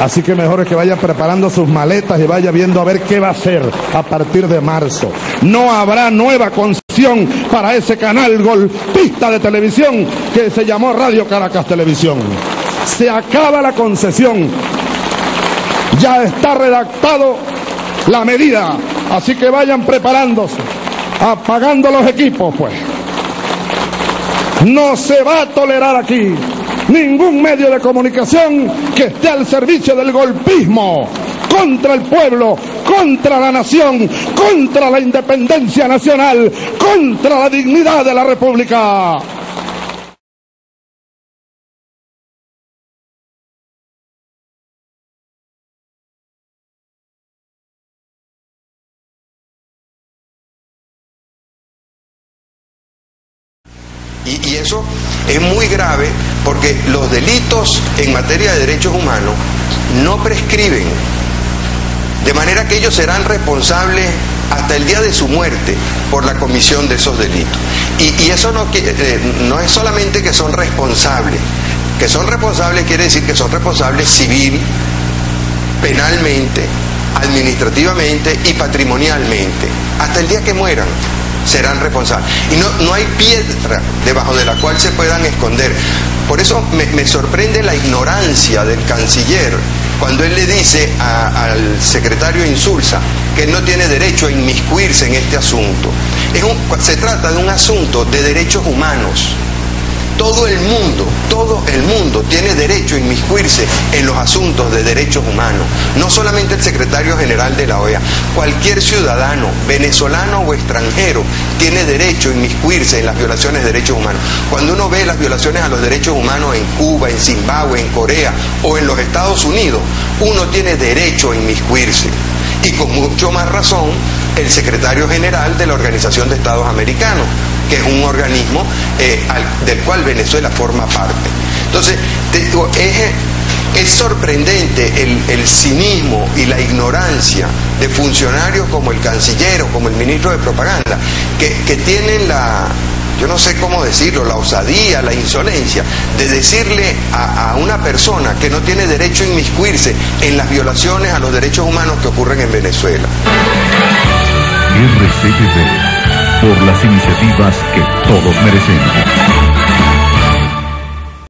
Así que mejor es que vaya preparando sus maletas y vaya viendo a ver qué va a hacer a partir de marzo. No habrá nueva concesión para ese canal golpista de televisión que se llamó Radio Caracas Televisión. Se acaba la concesión. Ya está redactado la medida. Así que vayan preparándose, apagando los equipos, pues. No se va a tolerar aquí ningún medio de comunicación que esté al servicio del golpismo contra el pueblo, contra la nación, contra la independencia nacional, contra la dignidad de la República. Y, eso es muy grave porque los delitos en materia de derechos humanos no prescriben. De manera que ellos serán responsables hasta el día de su muerte por la comisión de esos delitos. Y, eso no, eh, no es solamente que son responsables. Que son responsables quiere decir que son responsables civil, penalmente, administrativamente y patrimonialmente, hasta el día que mueran serán responsables. Y no, no hay piedra debajo de la cual se puedan esconder. Por eso me, sorprende la ignorancia del canciller cuando él le dice al secretario Insulsa que no tiene derecho a inmiscuirse en este asunto. se trata de un asunto de derechos humanos todo el mundo, todo el mundo tiene derecho a inmiscuirse en los asuntos de derechos humanos. No solamente el secretario general de la OEA, cualquier ciudadano, venezolano o extranjero, tiene derecho a inmiscuirse en las violaciones de derechos humanos. Cuando uno ve las violaciones a los derechos humanos en Cuba, en Zimbabue, en Corea o en los Estados Unidos, uno tiene derecho a inmiscuirse. Y con mucho más razón, el secretario general de la Organización de Estados Americanos que es un organismo eh, del cual Venezuela forma parte. Entonces, es, sorprendente el, cinismo y la ignorancia de funcionarios como el canciller como el ministro de propaganda, que, tienen la, yo no sé cómo decirlo, la osadía, la insolencia de decirle a, una persona que no tiene derecho a inmiscuirse en las violaciones a los derechos humanos que ocurren en Venezuela por las iniciativas que todos merecemos.